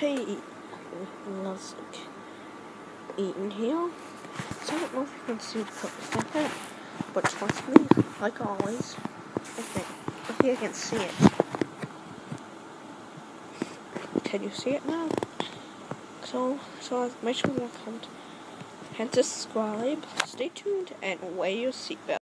Hey, let's eating here. So I don't know if you can see the cup like that, but trust me, like always, okay, okay, I can see it. Can you see it now? So, so make sure you comment and subscribe. Stay tuned and wear your seatbelt.